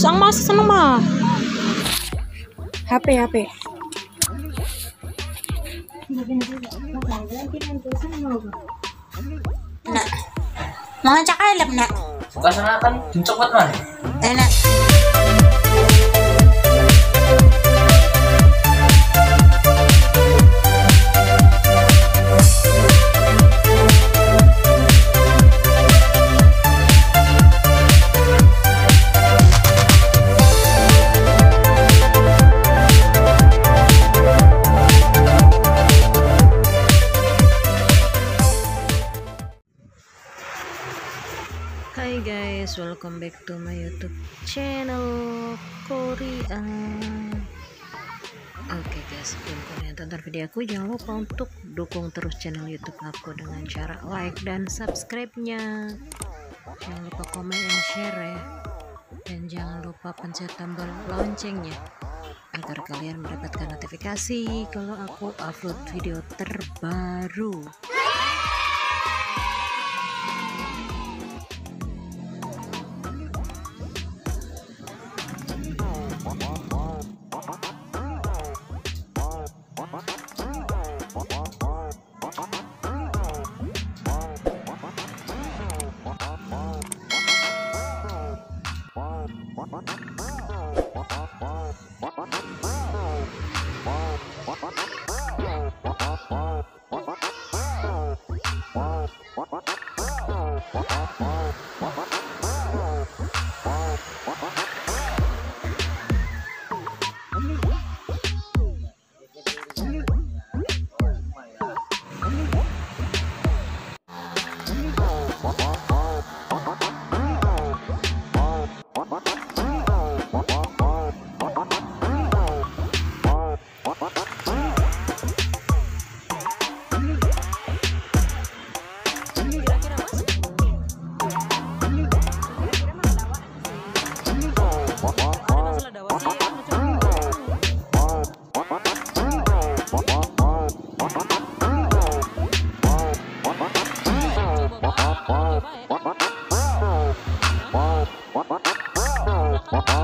Wis ang mas seneng mah. HP HP. Nak. Mau ngajak alam nak. Sana kan dincopot mana? Enak. Guys, welcome back to my YouTube channel Korea. Oke guys, sebelum kalian tonton video aku jangan lupa untuk dukung terus channel YouTube aku dengan cara like dan subscribe-nya. Jangan lupa komen dan share ya. Dan jangan lupa pencet tombol loncengnya agar kalian mendapatkan notifikasi kalau aku upload video terbaru. What? what? What?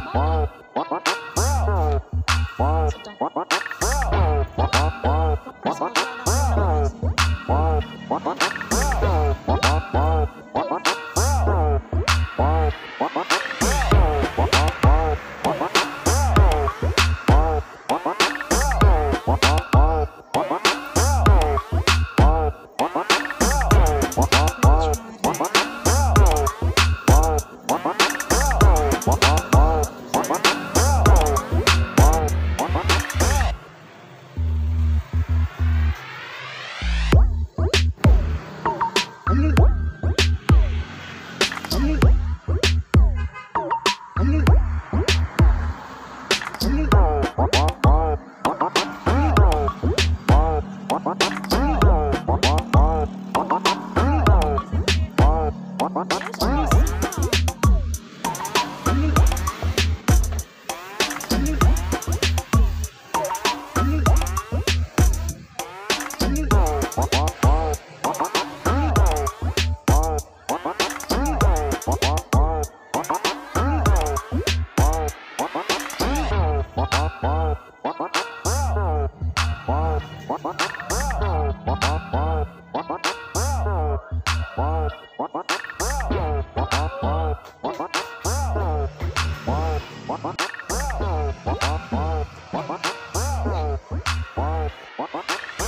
What?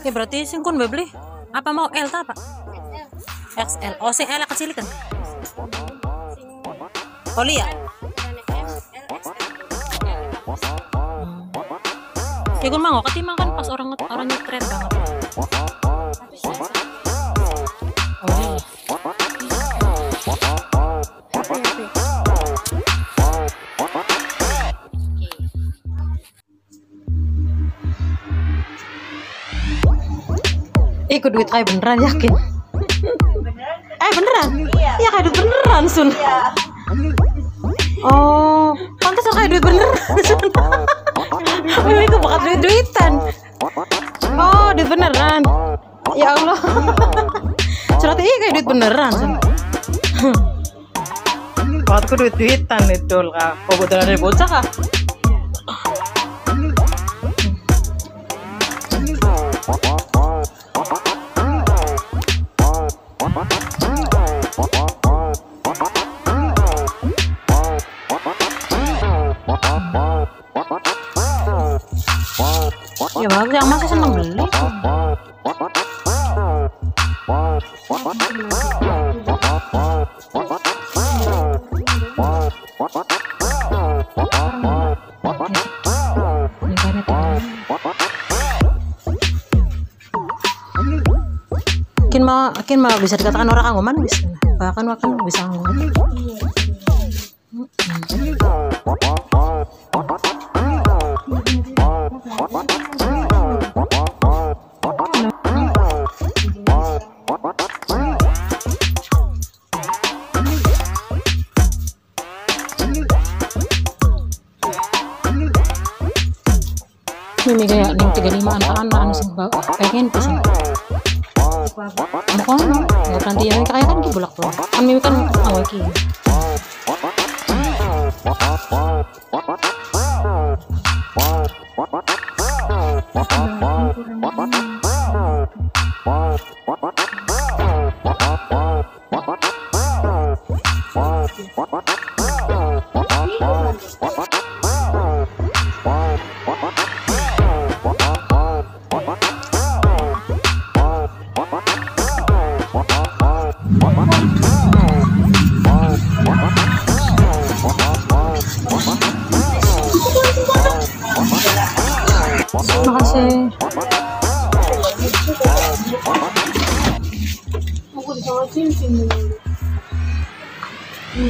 Ya berarti sing kun beli apa mau L apa? XL. Oh sing L kecil kan? Oh iya. Hmm. Ya kun mau ketimbang kan pas orang orang nyetren banget. Ikut duit kayak beneran yakin? Eh beneran? Iya kayak duit beneran Sun. Oh, pantas kayak duit beneran. Ini tuh duit duitan. Oh, duit beneran. Ya Allah. Cerita iya kayak duit beneran Sun. Waktu duit duitan itu kak. Kok betul ada bocah kak? Ya bagus yang masih seneng beli. Mungkin mah, mungkin mah bisa dikatakan orang angguman bisa. Bahkan bahkan bisa angguman. Ini kayak nih tiga lima anak-anak pengen sih. Makanya nggak nanti ya kayak kan gitu bolak. Kan mimi kan awal ki.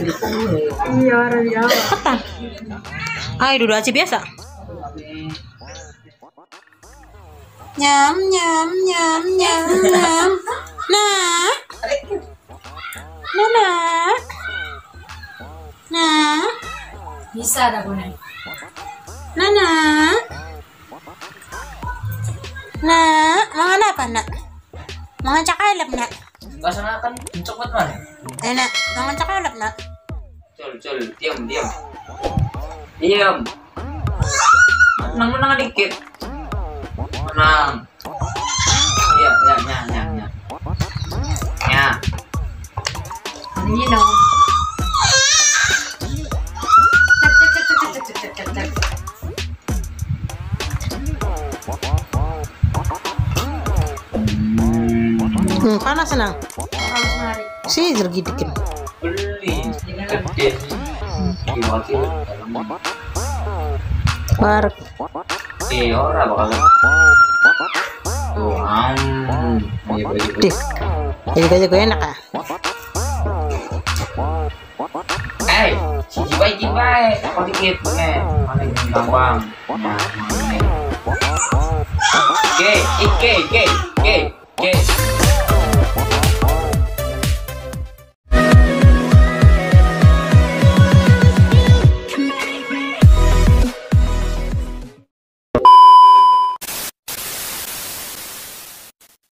yang mana? Ketan. Ayo duduk aja biasa. Nyam nyam nyam nyam nyam. Nah. Nah nah. Bisa dah punya. Nah nah. Mangan apa nak? Mangan cakalap nak. Enggak sana kan coklat mana? Eh nak, mangan cakalap nak. Cul, cul, diam, diam. Diam. Menang, menang dikit. Menang. Iya, ya, ya, ya, ya. Ya. Ini dong. Cek cek dalam. War. Eh, ora bakal. Jadi gue enak ini? Oke, ike, ike, ike, ike.